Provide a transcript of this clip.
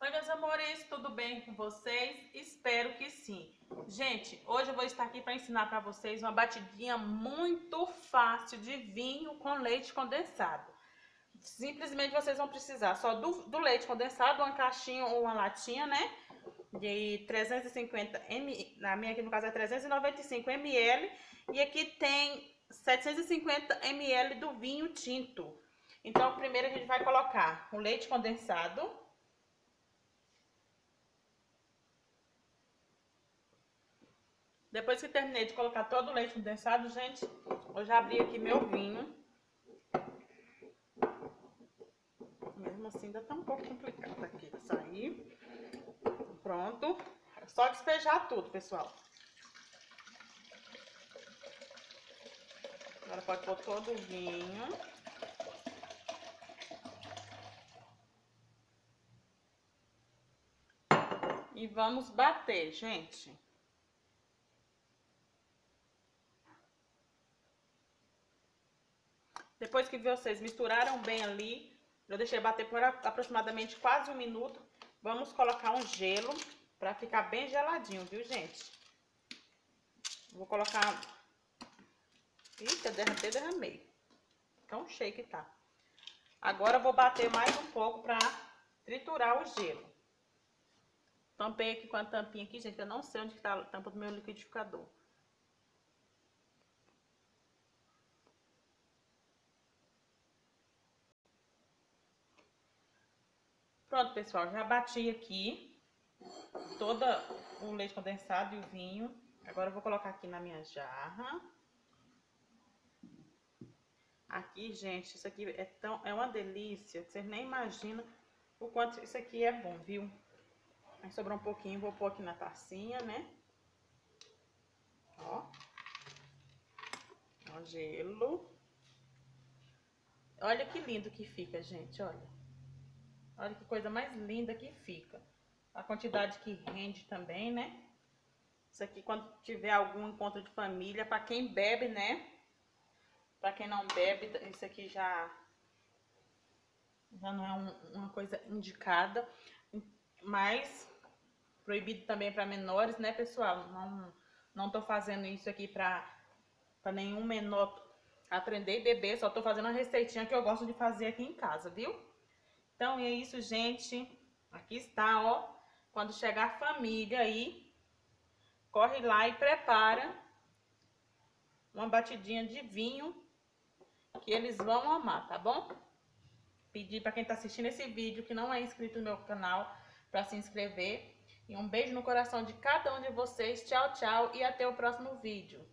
Oi, meus amores, tudo bem com vocês? Espero que sim. Gente, hoje eu vou estar aqui para ensinar para vocês uma batidinha muito fácil de vinho com leite condensado. Simplesmente vocês vão precisar só do, do leite condensado, uma caixinha ou uma latinha, né? De 350 ml, na minha aqui no caso é 395 ml. E aqui tem 750 ml do vinho tinto. Então, primeiro a gente vai colocar o leite condensado. Depois que terminei de colocar todo o leite condensado, gente, eu já abri aqui meu vinho. Mesmo assim, ainda tá um pouco complicado aqui sair. Pronto. É só despejar tudo, pessoal. Agora pode pôr todo o vinho. E vamos bater, gente. Depois que vocês misturaram bem ali, eu deixei bater por aproximadamente quase um minuto. Vamos colocar um gelo para ficar bem geladinho, viu, gente? Vou colocar... Eita, derramei, derramei. Tão cheio que tá. Agora eu vou bater mais um pouco para triturar o gelo. Tampei aqui com a tampinha aqui, gente. Eu não sei onde está a tampa do meu liquidificador. Pronto, pessoal, já bati aqui todo o leite condensado e o vinho. Agora eu vou colocar aqui na minha jarra. Aqui, gente, isso aqui é, tão, é uma delícia, vocês nem imaginam o quanto isso aqui é bom, viu? Aí sobrou um pouquinho, vou pôr aqui na tacinha, né? Ó. Ó, gelo. Olha que lindo que fica, gente, olha. Olha que coisa mais linda que fica. A quantidade que rende também, né? Isso aqui quando tiver algum encontro de família, para quem bebe, né? Para quem não bebe, isso aqui já já não é um, uma coisa indicada, mas proibido também para menores, né, pessoal? Não não tô fazendo isso aqui para para nenhum menor aprender e beber, só tô fazendo a receitinha que eu gosto de fazer aqui em casa, viu? Então, é isso, gente. Aqui está, ó. Quando chegar a família aí, corre lá e prepara uma batidinha de vinho que eles vão amar, tá bom? Pedir para quem tá assistindo esse vídeo que não é inscrito no meu canal para se inscrever. E um beijo no coração de cada um de vocês. Tchau, tchau e até o próximo vídeo.